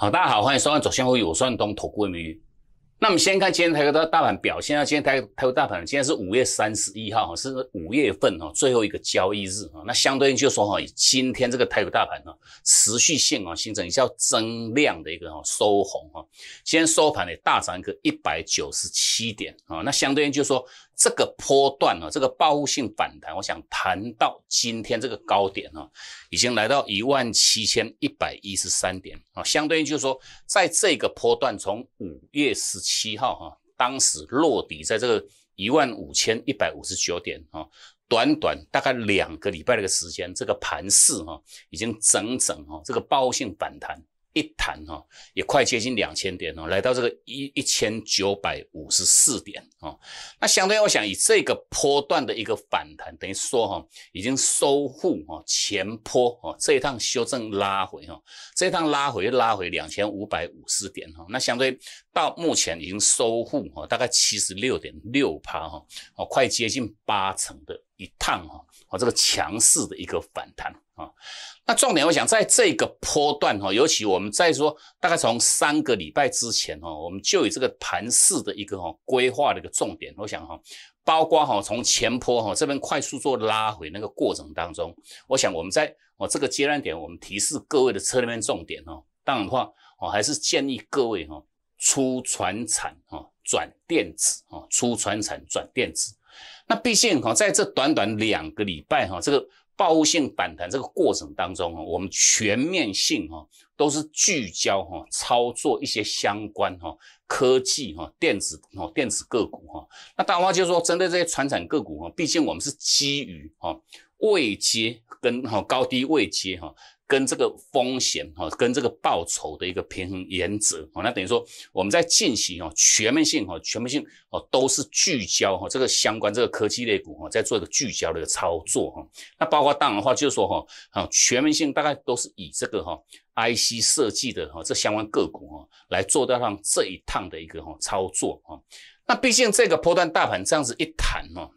好，大家好，欢迎收看《走向会有算东投顾美语。那我们先看今天台股的大盘表现啊，今天台台股大盘今天是五月三十一号，是五月份哈最后一个交易日啊。那相对应就说哈，今天这个台股大盘呢，持续性啊形成一较增量的一个哈收红哈，今天收盘呢大涨个一百九十七点啊。那相对应就说。这个波段啊，这个报复性反弹，我想谈到今天这个高点啊，已经来到一万七千一百一十三点啊，相对于就是说，在这个波段从五月十七号哈，当时落底在这个一万五千一百五十九点啊，短短大概两个礼拜的一个时间，这个盘势哈，已经整整哈这个报复性反弹。一弹哈，也快接近两千点哦，来到这个一一千九百五十四点哦。那相对我想以这个波段的一个反弹，等于说哈，已经收复哈前坡哦，这一趟修正拉回哈，这一趟拉回拉回两千五百五十点哈。那相对到目前已经收复哈，大概七十六点六趴哈，哦，快接近八成的一趟哈，哦，这个强势的一个反弹啊。那重点，我想在这个波段哈，尤其我们在说，大概从三个礼拜之前哈，我们就以这个盘势的一个哈规划的一个重点，我想哈，包括哈从前坡哈这边快速做拉回那个过程当中，我想我们在哦这个阶段点，我们提示各位的策略面重点哈，当然的话，我还是建议各位哈出船产哈转电子哈出船产转电子，那毕竟哈在这短短两个礼拜哈这个。报复性反弹这个过程当中哈，我们全面性哈都是聚焦哈操作一些相关哈科技哈电子哈电子个股哈。那大话就是说，针对这些传产个股哈，毕竟我们是基于哈未接跟哈高低未接哈。跟这个风险哈，跟这个报酬的一个平衡原则哦，那等于说我们在进行哦全面性哈，全面性哦都是聚焦哈，这个相关这个科技类股哈，在做一个聚焦的一个操作哈。那包括当然的话，就是说哈，啊全面性大概都是以这个哈 IC 设计的哈这相关个股哈来做到上这一趟的一个哈操作哈。那毕竟这个波段大盘这样子一弹哈，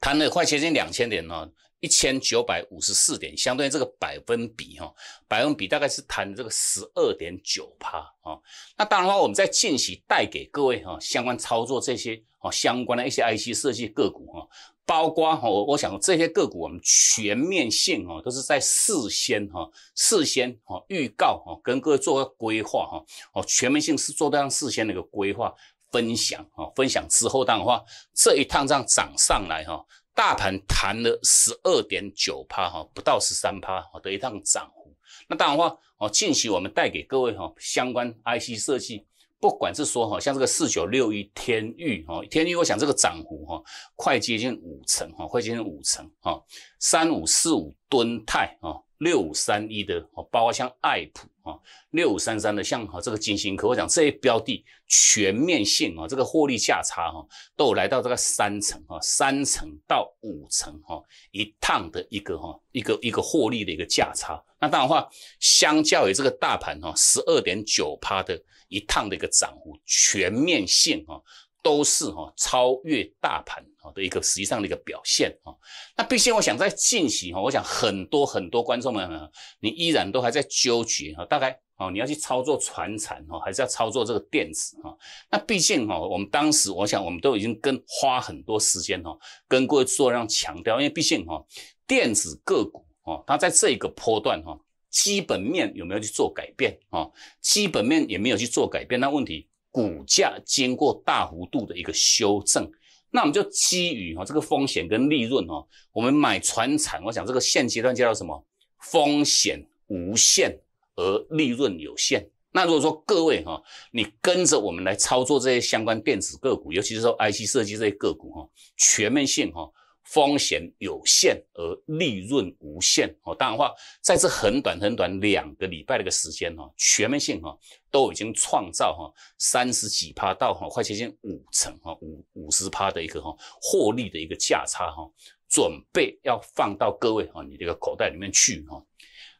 弹了快接近两千点呢。一千九百五十四点，相对于这个百分比哈，百分比大概是谈这个十二点九趴啊。那当然的话，我们在近期带给各位哈相关操作这些哦相关的一些 IC 设计个股哈，包括哈我我想这些个股我们全面性哈都是在事先哈事先哈预告哈跟各位做个规划哈哦全面性是做这样事先的一个规划分享哈分享之后当然话这一趟这样涨上来哈。大盘弹了十二点九趴哈，不到十三趴的一趟涨幅。那当然话哦，近期我们带给各位哈相关 IC 设计，不管是说哈像这个四九六一天域哈，天域我想这个涨幅哈快接近五成哈，快接近五成哈，三五四五吨泰啊。六五三一的哦，包括像爱普啊，六五三三的像哈这个金星科，我讲这些标的全面性啊，这个获利价差哈，都有来到这个三成哈，三成到五成哈，一趟的一个哈，一个一个获利的一个价差。那当然话，相较于这个大盘哈，十二点九趴的一趟的一个涨幅，全面性哈。都是哈超越大盘啊的一个实际上的一个表现啊。那毕竟我想在近期哈，我想很多很多观众们啊，你依然都还在纠结哈，大概哦你要去操作船产哈，还是要操作这个电子哈？那毕竟哈，我们当时我想我们都已经跟花很多时间哈，跟各位做这样强调，因为毕竟哈电子个股哦，它在这一个波段哈，基本面有没有去做改变啊？基本面也没有去做改变，那问题。股价经过大幅度的一个修正，那我们就基于哈这个风险跟利润哈，我们买船产，我想这个现阶段叫做什么？风险无限而利润有限。那如果说各位哈，你跟着我们来操作这些相关电子个股，尤其是说 IC 设计这些个股哈，全面性哈。风险有限而利润无限哦，当然话，在这很短很短两个礼拜的一个时间哈，全面性哈都已经创造哈三十几趴到哈快接近五成哈五五十趴的一个哈获利的一个价差哈，准备要放到各位哈你这个口袋里面去哈。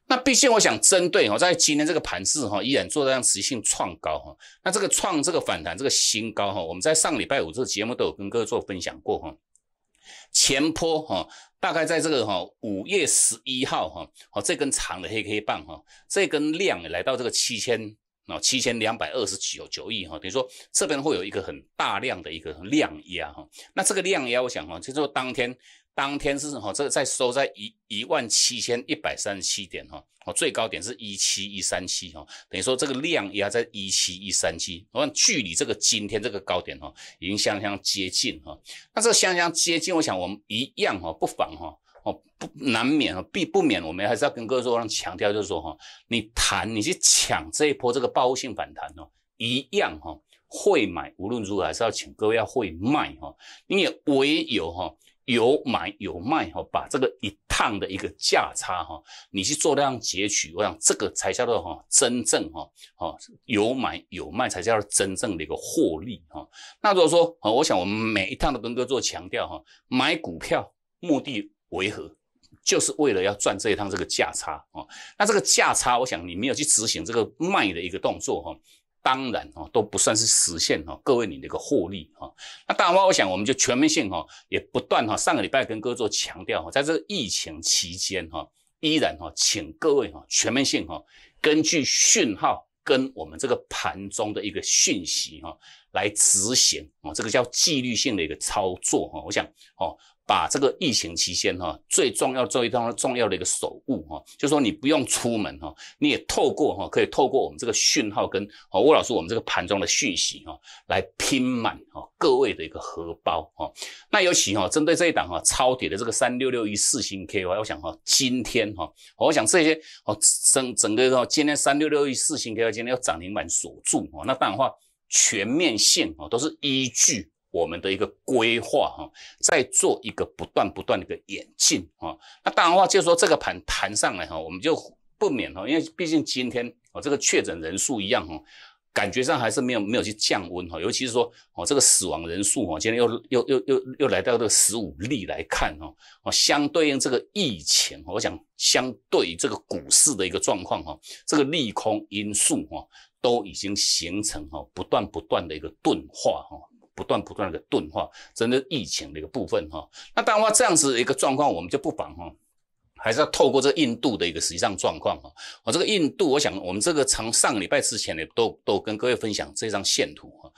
那毕竟我想针对哈在今天这个盘势哈依然做这样持续性创高哈，那这个创这个反弹这个新高哈，我们在上礼拜五这个节目都有跟各位做分享过哈。前坡哈，大概在这个哈五月十一号哈，哦这根长的黑黑棒哈，这根量来到这个七千哦，七千两百二十九九亿哈，等于说这边会有一个很大量的一个量压哈。那这个量压，我想哈，就是说当天当天是哈，这个在收在一一万七千一百三十七点哈，哦，最高点是一七一三七哈，等于说这个量压在一七一三七，我看距离这个今天这个高点哈，已经相当接近哈。那这个相当接近，我想我们一样哈，不妨哈。哦，不难免哦，必不免，我们还是要跟各位说，让强调就是说哈，你谈你去抢这一波这个报复性反弹哦，一样哈，会买无论如何还是要请各位要会卖哈，你也唯有哈有买有卖哈，把这个一趟的一个价差哈，你去做这样截取，我想这个才叫做哈真正哈哦有买有卖才叫做真正的一个获利哈。那如果说哦，我想我们每一趟都跟各位做强调哈，买股票目的。为何？就是为了要赚这一趟这个价差哦。那这个价差，我想你没有去执行这个卖的一个动作哈，当然哈都不算是实现哈各位你的一个获利哈。那当然话，我想我们就全面性哈也不断哈，上个礼拜跟各位做强调哈，在这个疫情期间哈，依然哈，请各位哈全面性哈，根据讯号跟我们这个盘中的一个讯息哈来执行啊，这个叫纪律性的一个操作哈。我想哦。把这个疫情期间哈最重要、最重要、重要的一个守护哈，就说你不用出门哈，你也透过哈，可以透过我们这个讯号跟哦魏老师我们这个盘中的讯息哈，来拼满哈各位的一个荷包哈。那尤其哈，针对这一档哈超跌的这个三六六一四星 K Y，我想哈今天哈，我想这些哦整整个哈今天三六六一四星 K Y 今天要涨停板锁住哦，那当然话全面性哦都是依据。我们的一个规划哈，在做一个不断不断的一个演进啊。那当然话，就是说这个盘弹上来哈，我们就不免哈，因为毕竟今天哦这个确诊人数一样哈，感觉上还是没有没有去降温哈。尤其是说哦这个死亡人数哈，今天又又又又又来到这个十五例来看哈，哦相对应这个疫情，我想相对于这个股市的一个状况哈，这个利空因素哈，都已经形成哈不断不断的一个钝化哈。不断不断的钝化，真的疫情的一个部分哈。那当然话这样子一个状况，我们就不妨哈，还是要透过这印度的一个实际上状况哈。我这个印度，我想我们这个从上礼拜之前呢，都都跟各位分享这张线图哈。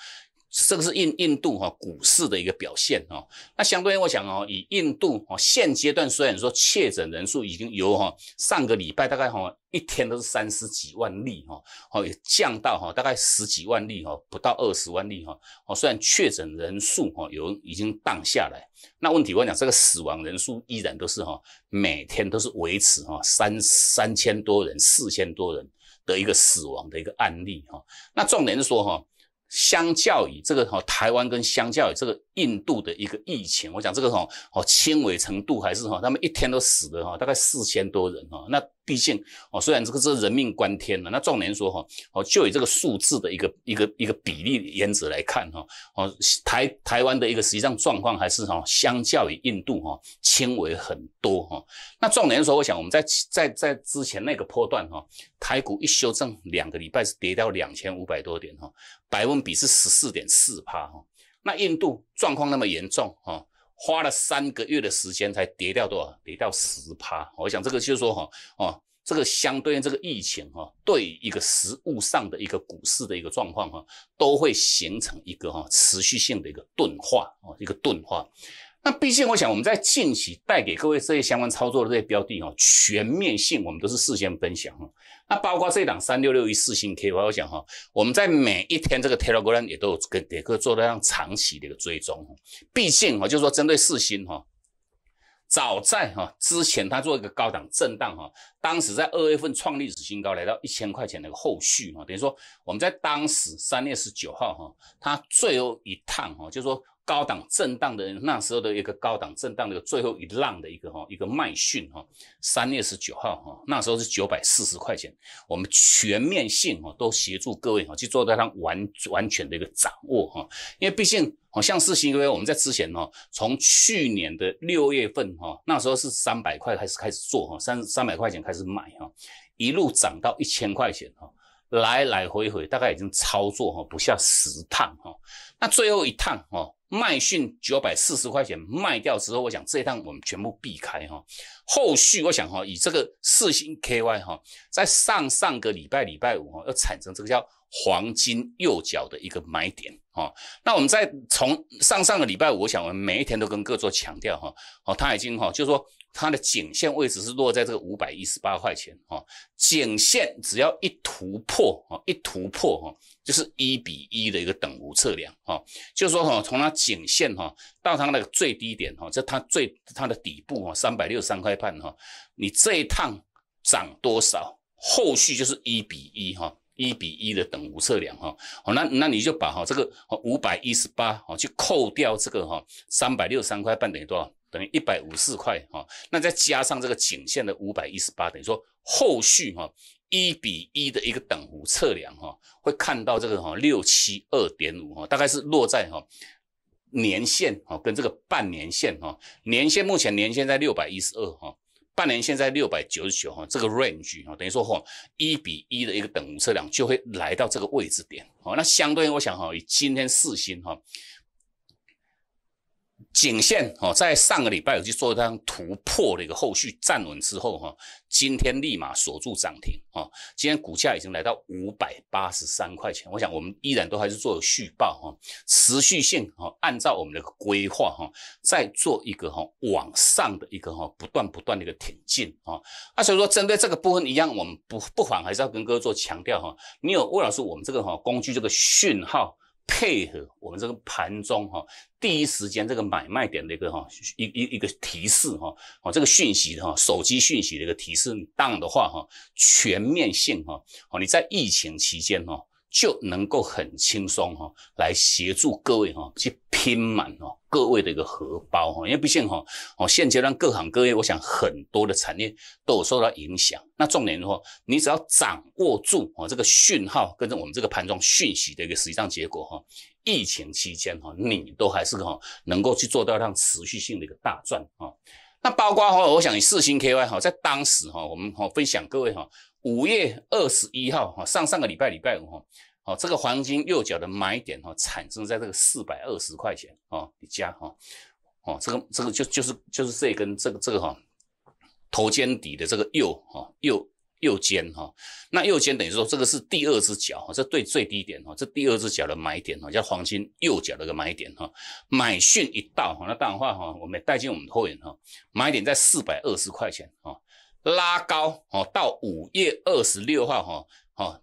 这个是印印度哈股市的一个表现哈，那相对于我想哦，以印度哦现阶段虽然说确诊人数已经由哈上个礼拜大概哈一天都是三十几万例哈，哦也降到哈大概十几万例哈，不到二十万例哈，哦虽然确诊人数哈有已经荡下来，那问题我讲这个死亡人数依然都是哈每天都是维持哈三三千多人四千多人的一个死亡的一个案例哈，那重点是说哈。相较于这个哈，台湾跟相较于这个印度的一个疫情，我讲这个哈哦轻微程度还是哈，他们一天都死了哈，大概四千多人哈，那。毕竟哦，虽然这个是人命关天了，那重点说哈哦，就以这个数字的一个一个一个比例原则来看哈哦，台台湾的一个实际上状况还是哈，相较于印度哈轻微很多哈。那重点说，我想我们在在在之前那个波段哈，台股一修正两个礼拜是跌到两千五百多点哈，百分比是十四点四趴哈。那印度状况那么严重哈。花了三个月的时间才跌掉多少？跌掉十趴。我想这个就是说哈，哦，这个相对应这个疫情哈，对一个实物上的一个股市的一个状况哈，都会形成一个哈持续性的一个钝化哦，一个钝化。那毕竟，我想我们在近期带给各位这些相关操作的这些标的哈，全面性我们都是事先分享哈。那包括这档三六六一四星 K，我讲哈，我们在每一天这个 Telegram 也都有跟给各位做这样长期的一个追踪。毕竟哈，就是说针对四星哈，早在哈之前它做一个高档震荡哈，当时在二月份创历史新高，来到一千块钱那个后续哈，等于说我们在当时三月十九号哈，它最后一趟哈，就是说。高档震荡的那时候的一个高档震荡的最后一浪的一个哈一个卖讯哈，三月十九号哈，那时候是九百四十块钱，我们全面性哈都协助各位哈去做到它完完全的一个掌握哈，因为毕竟好像是因为我们在之前哈，从去年的六月份哈，那时候是三百块开始开始做哈，三三百块钱开始买哈，一路涨到一千块钱哈。来来回回大概已经操作哈不下十趟哈，那最后一趟哦麦讯九百四十块钱卖掉之后，我想这一趟我们全部避开哈。后续我想哈，以这个四星 KY 哈，在上上个礼拜礼拜五哈，要产生这个叫黄金右脚的一个买点哈。那我们在从上上个礼拜五，我想我们每一天都跟各座强调哈，哦，他已经哈，就是说。它的颈线位置是落在这个五百一十八块钱哈，颈线只要一突破哈，一突破哈，就是一比一的一个等幅测量哈，就是说哈，从它颈线哈到它那个最低点哈，这它最它的底部哈三百六十三块半哈，你这一趟涨多少，后续就是一比一哈，一比一的等幅测量哈，好那那你就把哈这个五百一十八哈去扣掉这个哈三百六十三块半等于多少？等于一百五十四块哈，那再加上这个颈线的五百一十八，等于说后续哈一比一的一个等幅测量哈，会看到这个哈六七二点五哈，大概是落在哈年线哈跟这个半年线哈，年线目前年线在六百一十二哈，半年线在六百九十九哈，这个 range 哈，等于说哈一比一的一个等幅测量就会来到这个位置点哦，那相对我想哈以今天四星哈。颈线哦，在上个礼拜有去做一张突破的一个后续站稳之后哈，今天立马锁住涨停哦。今天股价已经来到五百八十三块钱，我想我们依然都还是做续报哈，持续性哈，按照我们的规划哈，再做一个哈往上的一个哈不断不断的一个挺进啊。那所以说针对这个部分一样，我们不不妨还是要跟各位做强调哈，你有魏老师我们这个哈工具这个讯号。配合我们这个盘中哈，第一时间这个买卖点的一个哈一一一个提示哈，哦这个讯息哈手机讯息的一个提示，当的话哈全面性哈，哦你在疫情期间哈。就能够很轻松哈，来协助各位哈去拼满哦各位的一个荷包哈，因为毕竟哈哦现阶段各行各业，我想很多的产业都有受到影响。那重点的话，你只要掌握住哦这个讯号跟着我们这个盘中讯息的一个实际上结果哈，疫情期间哈你都还是哈能够去做到让持续性的一个大赚啊。那包括哈，我想四星 KY 哈，在当时哈我们哈分享各位哈五月二十一号哈上上个礼拜礼拜五哈。哦，这个黄金右脚的买点哈，产生在这个四百二十块钱哦，你加哈，哦，这个这个就就是就是这根这个这个哈头肩底的这个右哈右右肩哈，那右肩等于说这个是第二只脚哈，这对最低点哈，这第二只脚的买点哈，叫黄金右脚的一个买点哈，买讯一到哈，那当然话哈，我们带进我们的会员哈，买点在四百二十块钱哈，拉高哦到五月二十六号哈。哦，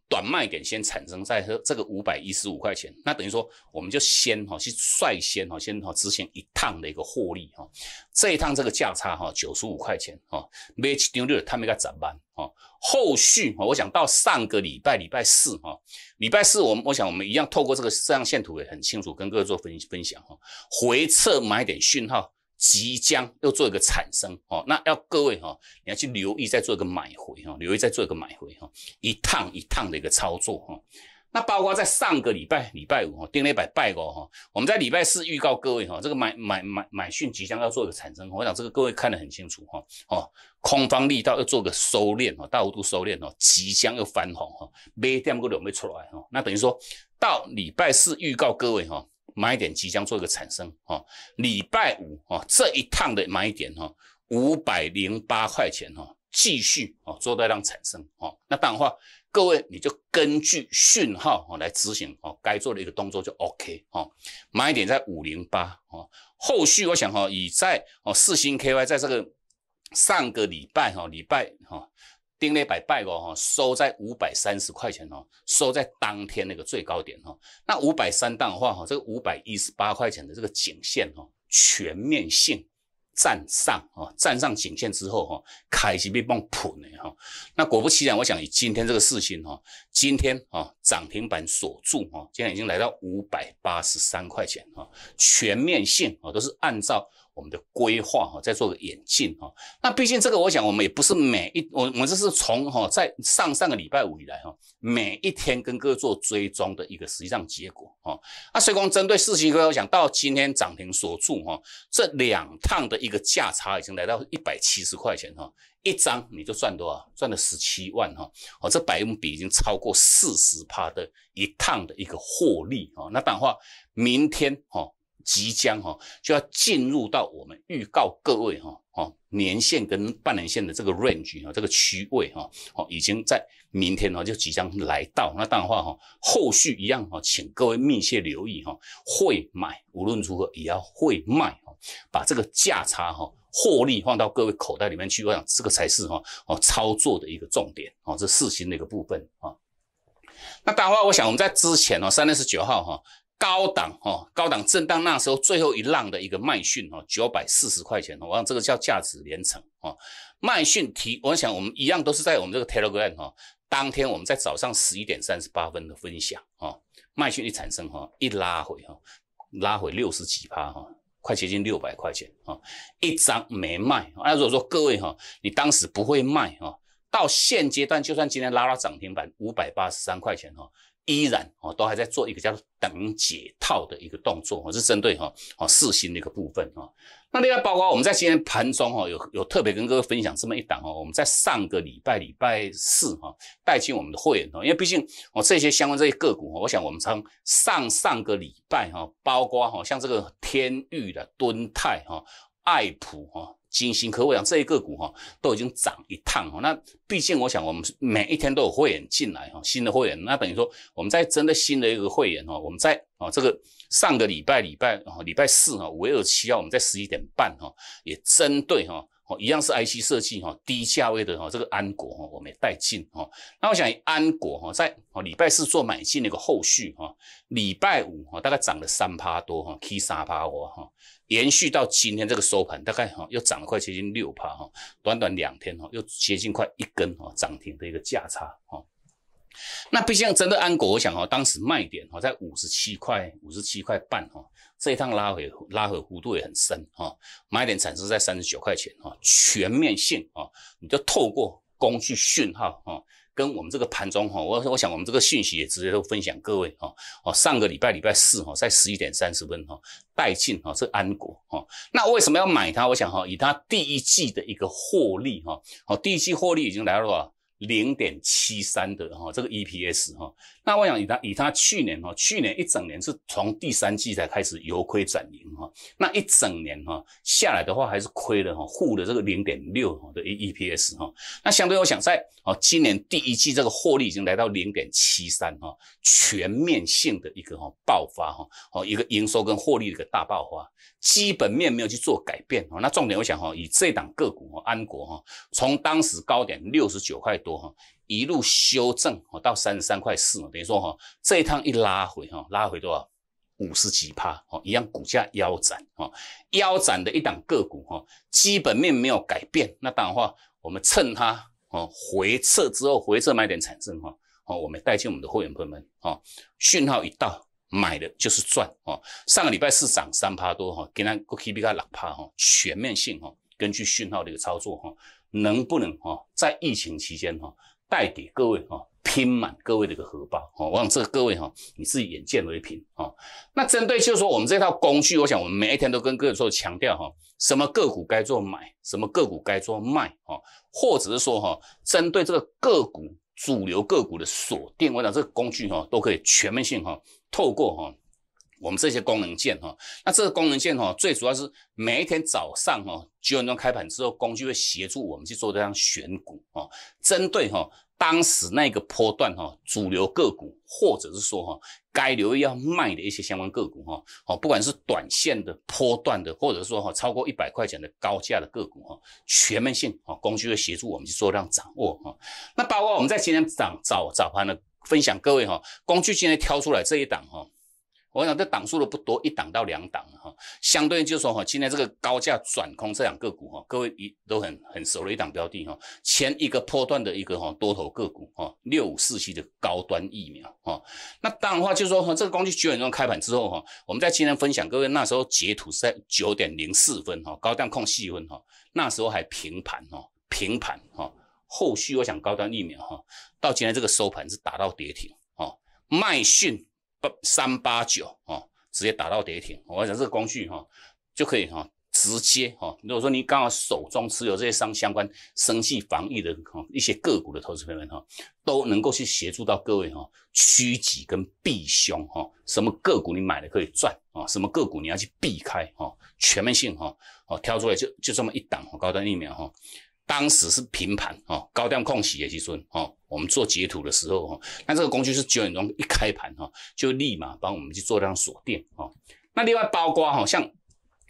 短卖点先产生在这这个五百一十五块钱，那等于说我们就先哈去率先哈先哈执行一趟的一个获利哈，这一趟这个价差哈九十五块钱哈，买一张六他们该怎办哈？后续哈我想到上个礼拜礼拜四哈，礼拜四我们我想我们一样透过这个这样线图也很清楚跟各位做分分享哈，回撤买点讯号。即将又做一个产生哦，那要各位哈，你要去留意，再做一个买回哈，留意再做一个买回哈，一趟一趟的一个操作哈。那包括在上个礼拜礼拜五哈，定了一百拜过哈，我们在礼拜四预告各位哈，这个买买买买讯即将要做一个产生，我想这个各位看得很清楚哈，哦，空方力道要做个收敛哈，大幅度收敛哦，即将要翻红哈，买点个有没出来哈？那等于说到礼拜四预告各位哈。买点即将做一个产生哦，礼拜五哦这一趟的买点哈五百零八块钱哈继续哦做大量产生哦，那当然话各位你就根据讯号哦来执行哦该做的一个动作就 OK 哦，买点在五零八哦，后续我想哈以在哦四星 KY 在这个上个礼拜哈礼拜哈。丁力百拜哦哈，收在五百三十块钱哦，收在当天那个最高点哈。那五百三档的话哈，这个五百一十八块钱的这个颈线哈，全面性站上哦，站上颈线之后哈，开始被崩盘的哈。那果不其然，我想以今天这个事情哈，今天啊涨停板锁住哈，今天已经来到五百八十三块钱哈，全面性啊都是按照。我们的规划哈，再做个演进哈。那毕竟这个，我想我们也不是每一我我们这是从哈在上上个礼拜五以来哈，每一天跟各位做追踪的一个实际上结果哈。那所以讲针对四期哥，我想到今天涨停锁住哈，这两趟的一个价差已经来到一百七十块钱哈，一张你就赚多少？赚了十七万哈。哦，这百分比已经超过四十趴的一趟的一个获利哈。那当然话，明天哈。即将哈就要进入到我们预告各位哈哦年限跟半年线的这个 range 啊这个区位哈哦已经在明天呢就即将来到，那当然话哈后续一样哈，请各位密切留意哈，会买无论如何也要会卖哈，把这个价差哈获利放到各位口袋里面去，我想这个才是哈哦操作的一个重点哦，这四星的一个部分啊。那当然话，我想我们在之前哦三月十九号哈。高档哈，高档震荡那时候最后一浪的一个卖讯哈，九百四十块钱，我想这个叫价值连城哦。卖讯提，我想我们一样都是在我们这个 Telegram 哈，当天我们在早上十一点三十八分的分享哈，卖讯一产生哈，一拉回哈，拉回六十几趴哈，快接近六百块钱哈，一张没卖。那如果说各位哈，你当时不会卖哈，到现阶段就算今天拉到涨停板五百八十三块钱哈。依然哦，都还在做一个叫做等解套的一个动作，哦，是针对哈哦四星的一个部分哈。那另外包括我们在今天盘中哈，有有特别跟各位分享这么一档哦，我们在上个礼拜礼拜四哈带进我们的会员哦，因为毕竟哦这些相关这些个股哦，我想我们从上上个礼拜哈，包括哈像这个天域的敦泰哈、爱普哈。金星科，我想这一个股哈都已经涨一趟哈。那毕竟我想我们每一天都有会员进来哈，新的会员，那等于说我们在针对新的一个会员哈，我们在啊这个上个礼拜礼拜啊礼拜四哈五月二七号，我们在十一点半哈也针对哈。哦，一样是 IC 设计哈，低价位的哈，这个安国哈，我们也带进哈。那我想安国哈，在哦礼拜四做买进那个后续哈，礼拜五哈大概涨了三趴多哈，K 三趴我哈，延续到今天这个收盘，大概哈又涨了快接近六趴哈，短短两天哈又接近快一根哈涨停的一个价差哈。那毕竟针对安国，我想哈，当时卖点哈在五十七块、五十七块半哈，这一趟拉回拉回幅度也很深哈，买点产生在三十九块钱哈，全面性啊，你就透过工具讯号哈，跟我们这个盘中哈，我我想我们这个讯息也直接都分享各位哈，哦，上个礼拜礼拜四哈，在十一点三十分哈带进哈这安国哈，那为什么要买它？我想哈，以它第一季的一个获利哈，好，第一季获利已经来了多少？零点七三的哈，这个 EPS 哈，那我想以它以它去年哈，去年一整年是从第三季才开始由亏转盈哈，那一整年哈下来的话还是亏的哈，负的这个零点六的 E E P S 哈，那相对我想在哦今年第一季这个获利已经来到零点七三哈，全面性的一个哈爆发哈，哦一个营收跟获利的一个大爆发，基本面没有去做改变哦，那重点我想哈，以这档个股哈安国哈，从当时高点六十九块多。哈，一路修正哦，到三十三块四等于说哈，这一趟一拉回哈，拉回多少？五十几趴哦，一样股价腰斩哦，腰斩的一档个股哈，基本面没有改变，那当然话，我们趁它哦回撤之后，回撤买点产生哈，哦，我们带进我们的会员朋友们哦，讯号一到，买的就是赚哦。上个礼拜四涨三趴多哈，今天 K B 它两趴哈，全面性哈，根据讯号的一个操作哈。能不能哈在疫情期间哈带给各位哈拼满各位的一个荷包哈？我想这个各位哈你自己眼见为凭哈。那针对就是说我们这套工具，我想我们每一天都跟各位做强调哈，什么个股该做买，什么个股该做卖哈，或者是说哈，针对这个个股主流个股的锁定，我想这个工具哈都可以全面性哈透过哈。我们这些功能键哈，那这个功能键哈，最主要是每一天早上哈九点钟开盘之后，工具会协助我们去做这样选股哦，针对哈当时那个波段哈主流个股，或者是说哈该留意要卖的一些相关个股哈，哦不管是短线的波段的，或者说哈超过一百块钱的高价的个股哈，全面性啊工具会协助我们去做这样掌握哈。那包括我们在今天早早早盘的分享，各位哈工具今天挑出来这一档哈。我想这档数的不多，一档到两档哈，相对就说哈，今天这个高价转空这两个股哈，各位一都很很熟的一档标的哈，前一个波段的一个哈多头个股哈，六五四七的高端疫苗哈，那当然话就是说哈，这个工具九点钟开盘之后哈，我们在今天分享各位那时候截图是在九点零四分哈，高档控细分哈，那时候还平盘哈，平盘哈，后续我想高端疫苗哈，到今天这个收盘是打到跌停哈，卖讯。三八九哦，直接打到跌停。我讲这个工具哈，就可以哈，直接哈，如果说你刚好手中持有这些相相关生计防疫的哈一些个股的投资朋友们哈，都能够去协助到各位哈趋吉跟避凶哈，什么个股你买了可以赚啊，什么个股你要去避开哈，全面性哈，哦挑出来就就这么一档高端疫苗哈。当时是平盘哦，高量空洗也去说哦，我们做截图的时候哈，那这个工具是九点钟一开盘哈，就立马帮我们去做这样锁定哦。那另外包括哈，像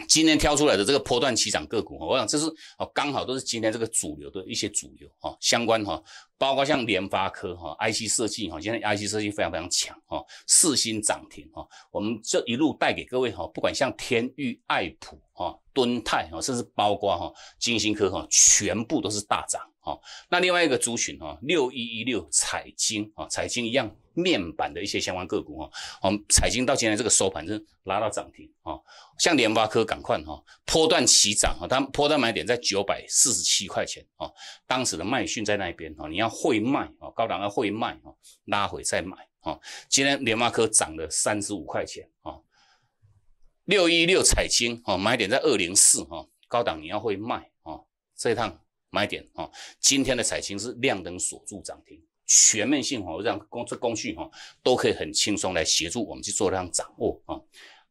今天挑出来的这个波段起涨个股，我想这是哦刚好都是今天这个主流的一些主流哈，相关哈，包括像联发科哈，IC 设计哈，现在 IC 设计非常非常强哈，四星涨停哈，我们这一路带给各位哈，不管像天域、爱普哈。敦泰哈，甚至包括哈金星科哈，全部都是大涨哈。那另外一个族群哈，六一一六彩金啊，彩金一样面板的一些相关个股哈，哦，彩金到今天这个收盘是拉到涨停啊。像联发科赶快哈，波段起涨啊，它波段买点在九百四十七块钱啊，当时的卖讯在那边啊，你要会卖啊，高档要会卖啊，拉回再买啊。今天联发科涨了三十五块钱啊。六一六彩金哦，买点在二零四哈，高档你要会卖哦，这一趟买点啊，今天的彩青是亮灯锁住涨停，全面性哦，让工这工序哈都可以很轻松来协助我们去做这样掌握啊。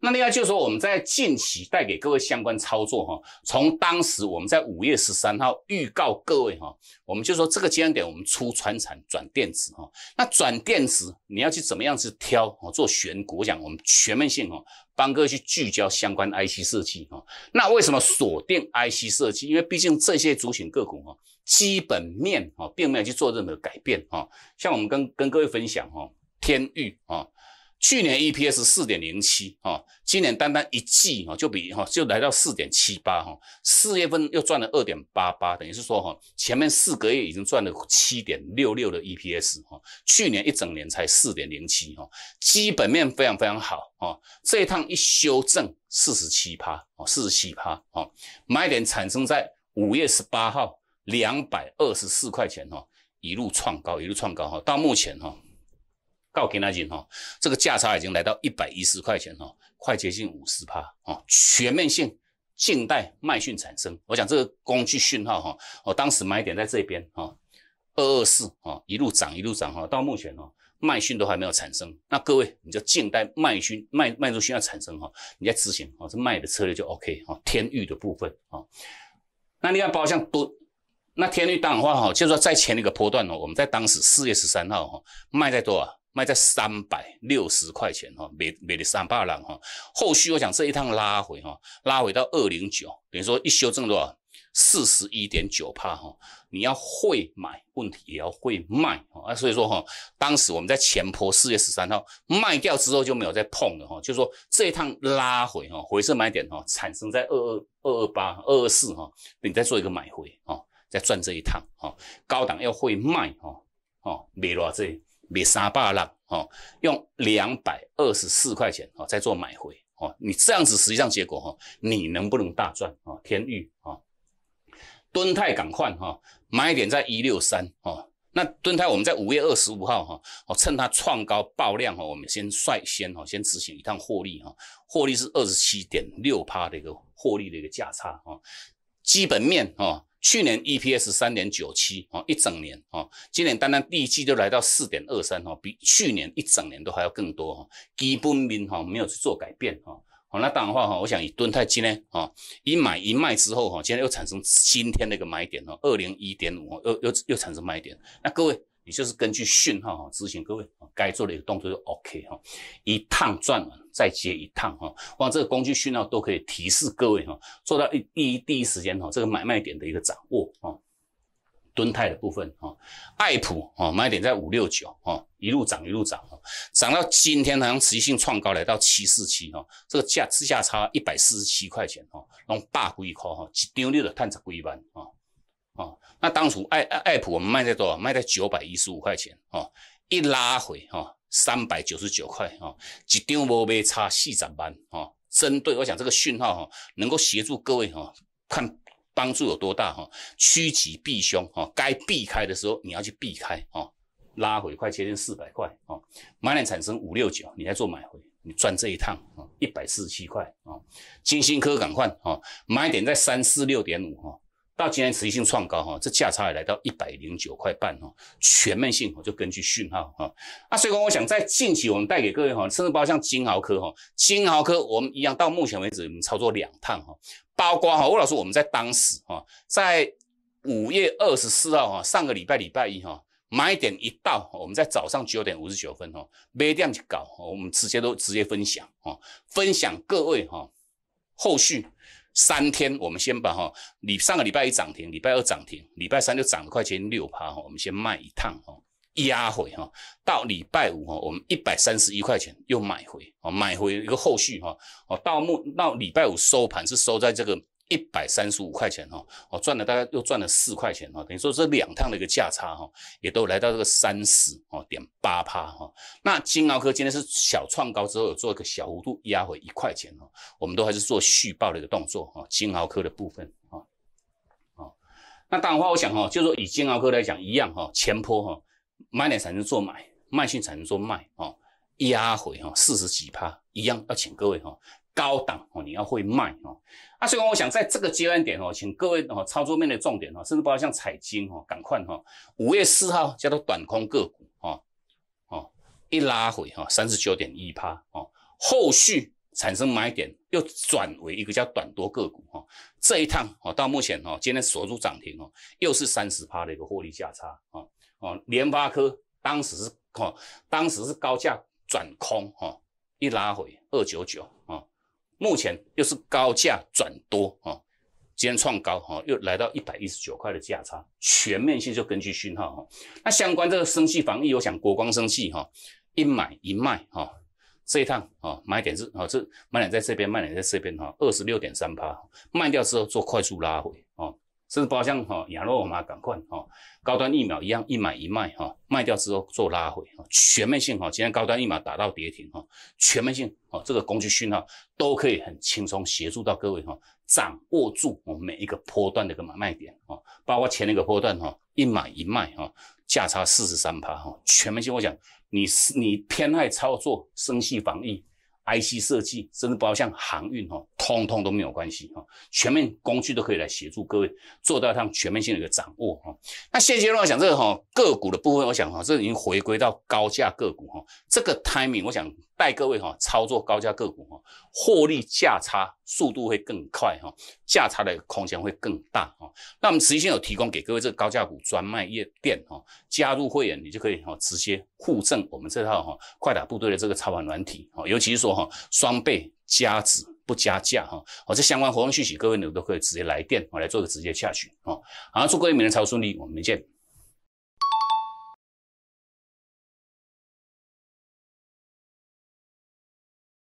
那另外就是说，我们在近期带给各位相关操作哈，从当时我们在五月十三号预告各位哈，我们就说这个阶段点我们出船产转电子哈，那转电子你要去怎么样去挑哦，做选股，我讲我们全面性哈，帮各位去聚焦相关 IC 设计哈。那为什么锁定 IC 设计？因为毕竟这些主选个股哈，基本面哈并没有去做任何改变哈。像我们跟跟各位分享哈，天域啊。去年 EPS 四点零七哈，今年单单一季哈就比哈就来到四点七八哈，四月份又赚了二点八八，等于是说哈前面四个月已经赚了七点六六的 EPS 哈，去年一整年才四点零七哈，基本面非常非常好啊，这一趟一修正四十七趴哦，四十七趴哦，买点产生在五月十八号两百二十四块钱哈，一路创高一路创高哈，到目前哈。告给那金哈，这个价差已经来到一百一十块钱哈，快接近五十趴哦，全面性静待卖讯产生。我讲这个工具讯号哈，我当时买点在这边哈，二二四哈，一路涨一路涨哈，到目前哈卖讯都还没有产生，那各位你就静待卖讯卖卖出讯要产生哈，你在执行哦，这卖的策略就 OK 哈，天域的部分啊，那你看包括像多。那天域当然话哈，就是说在前一个波段哦，我们在当时四月十三号哈卖在多少？卖在三百六十块钱哈，每每的三八郎哈。后续我想这一趟拉回哈，拉回到二零九，等于说一修正多少？四十一点九帕哈。你要会买，问题也要会卖啊。所以说哈，当时我们在前坡四月十三号卖掉之后就没有再碰了哈。就是说这一趟拉回哈，回撤买点哈，产生在二二二二八二二四哈，你再做一个买回啊，再赚这一趟哈。高档要会卖哈，哦，别落这。买三百浪哦，用两百二十四块钱哦，再做买回哦，你这样子实际上结果哈，你能不能大赚啊？天域啊，敦泰港换哈，买点在一六三哦，那敦泰我们在五月二十五号哈，哦趁它创高爆量哈，我们先率先哈，先执行一趟获利哈，获利是二十七点六趴的一个获利的一个价差哈，基本面哈。去年 EPS 三点九七哦，一整年哦，今年单单第一季就来到四点二三哦，比去年一整年都还要更多哈，基本面哈没有去做改变哈，好那当然话哈，我想以敦泰今天哦一买一卖之后哈，今天又产生今天的一个买点哦，二零一点五又又又产生卖点，那各位。你就是根据讯号哈执行各位该做的一个动作就 OK 哈，一趟赚完再接一趟哈，往这个工具讯号都可以提示各位哈，做到一第一第一时间哈这个买卖点的一个掌握啊，吨泰的部分啊，爱普啊买点在五六九啊，一路涨一路涨哈，涨到今天好像持续性创高来到七四七哈，这个价价差一百四十七块钱哈，用八几块哈，一张你就赚十几万啊。哦，那当初爱爱普我们卖在多少？卖在九百一十五块钱哦，一拉回哈，三百九十九块哈，一张无卖差四十万哦。针对我想这个讯号哈，能够协助各位哈，看帮助有多大哈，趋吉避凶哈，该避开的时候你要去避开哦，拉回快接近四百块哦，买点产生五六九，你再做买回你赚这一趟啊，一百四十七块啊，金星科赶快啊，买点在三四六点五哈。到今天持续性创高哈，这价差也来到一百零九块半哈，全面性就根据讯号哈。啊，所以我想在近期我们带给各位哈，甚至包括像金豪科哈，金豪科我们一样到目前为止我们操作两趟哈，包括哈，吴老师我们在当时哈，在五月二十四号哈，上个礼拜礼拜一哈，买点一到，我们在早上九点五十九分哈，没这样去搞，我们直接都直接分享哈，分享各位哈，后续。三天，我们先把哈，你上个礼拜一涨停，礼拜二涨停，礼拜三就涨了快钱六趴哈，我们先卖一趟哈，压回哈，到礼拜五哈，我们一百三十一块钱又买回，哦，买回一个后续哈，哦，到目到礼拜五收盘是收在这个。一百三十五块钱哈，哦，赚了大概又赚了四块钱哈，等于说这两趟的一个价差哈，也都来到这个三十哦点八趴哈。那金鳌科今天是小创高之后有做一个小幅度压回一块钱哈，我们都还是做续报的一个动作哈。金鳌科的部分啊，哦，那当然话我想哈，就是说以金鳌科来讲一样哈，前坡哈买点才能做买，卖性才能做卖哦，压回哈四十几趴一样要请各位哈。高档哦，你要会卖哦。啊，所以我想在这个阶段点哦，请各位哦，操作面的重点哦，甚至包括像彩金哦，赶快哈，五月四号叫做短空个股哦哦，一拉回哈，三十九点一趴哦，后续产生买点又转为一个叫短多个股哈，这一趟哦，到目前哦，今天锁住涨停哦，又是三十趴的一个获利价差哦哦，联发科当时是哦，当时是高价转空哈，一拉回二九九。目前又是高价转多啊，今天创高哈，又来到一百一十九块的价差，全面性就根据讯号哈。那相关这个生气防疫，我想国光生气哈，一买一卖哈，这一趟啊买点是啊这买点在这边，卖点在这边哈，二十六点三八，卖掉之后做快速拉回啊。甚至包括像哈亚诺马赶快哈高端疫苗一样一买一卖哈卖掉之后做拉回哈全面性哈今天高端疫苗打到跌停哈全面性哦这个工具讯号都可以很轻松协助到各位哈掌握住我们每一个波段的一个买卖点哈包括前一个波段哈一买一卖哈价差四十三趴哈全面性我讲你是你偏爱操作生系防疫。IC 设计，甚至包括像航运哈，通通都没有关系哈，全面工具都可以来协助各位做到它全面性的一个掌握哈。那现阶段我想这个哈个股的部分，我想哈这已经回归到高价个股哈，这个 timing 我想带各位哈操作高价个股哈，获利价差速度会更快哈，价差的空间会更大哈。那我们持续性有提供给各位这个高价股专卖业店哈，加入会员你就可以哈直接互赠我们这套哈快打部队的这个操盘软体哈，尤其是说。哈，双倍加值不加价哈，好，这相关活动讯息，各位呢都可以直接来电，我来做个直接洽询哦。好，祝各位明天超顺利，我们明天见。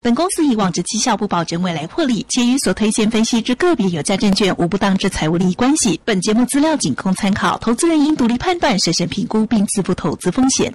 本公司以往之绩效不保证未来获利，且与所推荐分析之个别有价证券无不当之财务利益关系。本节目资料仅供参考，投资人应独立判断、审慎评估并自负投资风险。